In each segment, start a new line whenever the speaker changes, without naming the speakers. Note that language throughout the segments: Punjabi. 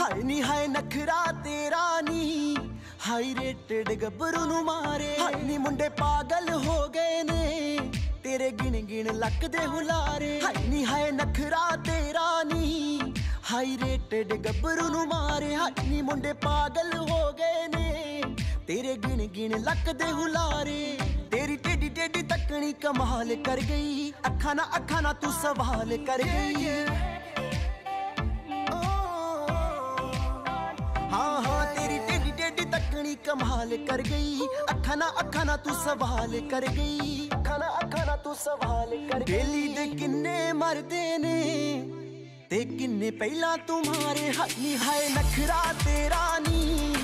ਹਾਏ ਨੀ, ਹਾਏ ਨਖਰਾ ਤੇਰਾ ਨੀ। ਹਾਈ ਰੇਟਡ ਗੱਭਰੂ ਨੂੰ ਮਾਰੇ। ਹਾਏ ਨੀ, ਮੁੰਡੇ ਪਾਗਲ ਹੋ ਗਏ ਨੇ। ਤੇਰੇ ਗਿਣ ਗਿਣ ਲੱਕ ਦੇ ਹੁਲਾਰੇ। ਹਾਏ ਨੀ, ਹਾਏ ਨਖਰਾ ਤੇਰਾ ਨੀ। ਹਾਈ ਰੇਟਡ ਗੱਭਰੂ ਨੂੰ ਮਾਰੇ। ਹਾਏ ਨੀ, ਮੁੰਡੇ ਪਾਗਲ ਹੋ ਗਏ ਨੇ। ਤੇਰੇ ਗਿਣ ਗਿਣ ਲੱਕ ਦੇ ਹੁਲਾਰੇ। ਕਮਾਲ ਕਰ ਗਈ। ਅੱਖਾਂ ਨਾ ਅੱਖਾਂ ਨਾ ਤੂੰ ਸਵਾਲ ਕਰ ਗਈ। ਹਾਂ ਹਾਂ ਤੇਰੀ ਟੇਡੀ ਟੇਡੀ ਤੱਕਣੀ ਕਮਾਲ ਕਰ ਗਈ। ਅੱਖਾਂ ਨਾ ਅੱਖਾਂ ਨਾ ਤੂੰ ਸਵਾਲ ਕਰ ਗਈ। ਅੱਖਾਂ ਨਾ ਅੱਖਾਂ ਨਾ ਤੂੰ ਸਵਾਲ ਕਰ ਗਈ। ਬੇਲੀ ਦੇ ਕਿੰਨੇ ਮਰਦੇ ਨੇ ਤੇ ਕਿੰਨੇ ਪਹਿਲਾਂ ਤੁਮਾਰੇ ਹਾਈ ਹਾਏ, ਨਖਰਾ ਤੇਰਾ ਨੀ।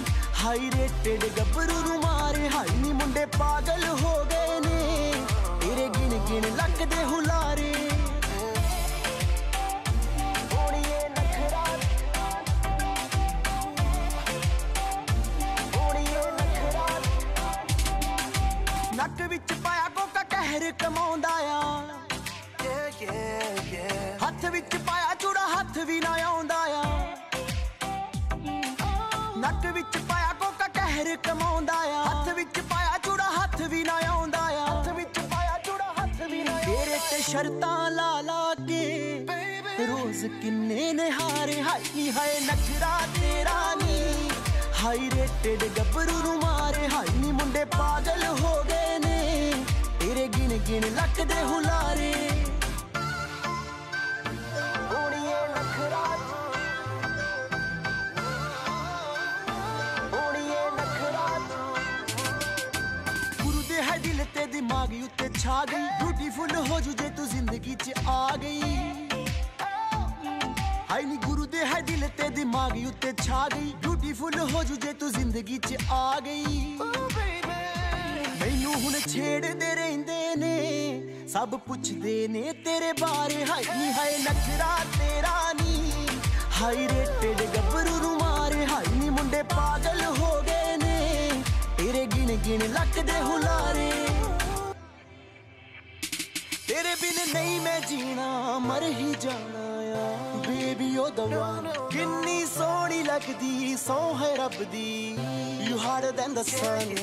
ਹਾਈ ਰੇਟਡ ਗੱਭਰੂ ਨੂੰ ਮਾਰੇ। ਹਾਈ ਨੀ, ਮੁੰਡੇ ਪਾਗਲ ਹੋ ਗਏ ਨੇ। ਤੇਰੇ ਗਿਣ ਗਿਣ ਲੱਕ ਦੇ ਹੁਲਾਰੇ ਨੱਕ ਵਿੱਚ ਪਾਇਆ ਕੋਕਾ ਕਹਿਰ ਕਮਾਉਂਦਾ ਆ. ਹੱਥ ਵਿੱਚ ਪਾਇਆ ਚੂੜਾ ਹੱਥ ਵੀ ਨਾ ਆਉਂਦਾ ਆ। ਨੱਕ ਵਿੱਚ ਪਾਇਆ ਕੋਕਾ ਕਹਿਰ ਕਮਾਉਂਦਾ ਆ। ਹੱਥ ਵਿੱਚ ਪਾਇਆ ਚੂੜਾ ਹੱਥ ਵੀ ਨਾ ਆਉਂਦਾ ਆ। ਸ਼ਰਤਾਂ ਲਾ ਲਾ ਕੇ। ਰੋਜ਼ ਕਿੰਨੇ ਨਿਹਾਰੇ ਹਾਈ ਹਾਏ ਨਖਰਾ ਤੇਰਾ ਨੀ। ਹਾਈ ਰੇਟਡ ਗੱਭਰੂ ਨੂੰ ਮਾਰੇ ਹਾਈ ਨੀ ਮੁੰਡੇ ਪਾਗਲ ਹੋ ਗਏ ਨੇ। ਤੇਰੇ ਗਿਣ ਗਿਣ ਲੱਕ ਦੇ ਹੁਲਾਰੇ। ਗੁਰੂ ਦੇ ਹੈ ਦਿਲ ਤੇ ਦਿਮਾਗ ਉੱਤੇ ਛਾ ਗਈ। ਬਿਊਟੀਫੁਲ ਹੋ ਜੂ ਜੇ ਤੂੰ ਜ਼ਿੰਦਗੀ 'ਚ ਆ ਗਈ। ਹਾਈ ਨੀ ਗੁਰੂ ਦੇ ਹੈ ਦਿਲ ਤੇ ਦਿਮਾਗ ਉੱਤੇ ਛਾ ਗਈ। ਬਿਊਟੀਫੁਲ ਹੋ ਜੂ ਜੇ ਤੂੰ ਜ਼ਿੰਦਗੀ 'ਚ ਆ ਗਈ। ਮੈਨੂੰ ਹੁਣ ਛੇੜਦੇ ਰਹਿੰਦੇ ਨੇ, ਸਭ ਪੁੱਛਦੇ ਨੇ ਤੇਰੇ ਬਾਰੇ। ਹਾਈ ਨੀ, ਹਾਏ ਨਖਰਾ ਤੇਰਾ ਨੀ। ਹਾਈ ਰੇਟਡ ਗੱਭਰੂ ਨੂੰ ਮਾਰੇ। ਹਾਈ ਨੀ ਮੁੰਡੇ ਪਾਗਲ ਹੋ ਗਿਣ ਗਿਣ ਲੱਕ ਦੇ ਹੁਲਾਰੇ। ਤੇਰੇ ਬਿਨ ਨਹੀਂ ਮੈਂ ਜੀਣਾ, ਮਰ ਹੀ ਜਾਣਾ ਆ। ਬੇਬੀ, ਉਹ ਦਵਾ ਕਿੰਨੀ ਸੋਹਣੀ ਲੱਗਦੀ, ਸੋ ਹੈ ਰੱਬ ਦੀ। You harder than the sun.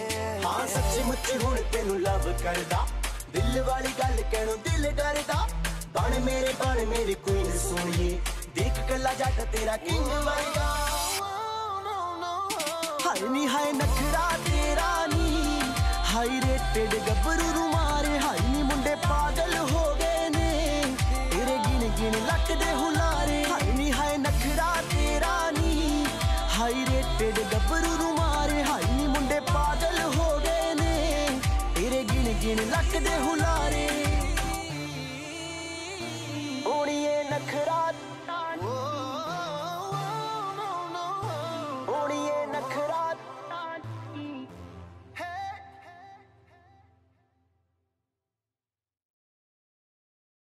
ਹਾਂ ਸੱਚੀ ਮੁੱਚੀ ਹੁਣ ਤੈਨੂੰ ਲਵ ਕਰਦਾ। ਦਿਲ ਵਾਲੀ ਗੱਲ ਕਹਿਣੋਂ ਦਿਲ ਡਰਦਾ। ਬਣ ਮੇਰੇ, ਬਣ ਮੇਰੀ ਕੁਈਨ ਸੋਹਣੀਏ ਦੇਖ ਕੱਲਾ ਜੱਟ ਤੇਰਾ ਕਿੰਗ ਵਰਗਾ। ਹਾਏ ਨੀ ਹਾਏ ਨਖਰਾ ਤੇਰਾ ਨੀ। ਹਾਈ ਰੇਟਡ ਗੱਭਰੂ ਨੂੰ ਮਾਰੇ ਹਾਈ ਨੀ ਮੁੰਡੇ ਪਾਗਲ ਹੋ ਗਏ ਨੇ। ਤੇਰੇ ਗਿਣ ਗਿਣ ਲੱਕ ਦੇ ਹੁਲਾਰੇ ਹਾਈ ਨੀ ਹਾਏ ਨਖਰਾ ਤੇਰਾ ਨੀ। ਹਾਈ ਰੇਟਡ ਗੱਭਰੂ ਨੂੰ ਮਾਰੇ ਹਾਈ ਨੀ ਮੁੰਡੇ ਪਾਗਲ ਹੋ ਗਏ ਨੇ। ਤੇਰੇ ਗਿਣ ਗਿਣ ਲੱਕਦੇ ਹੁਲਾਰੇ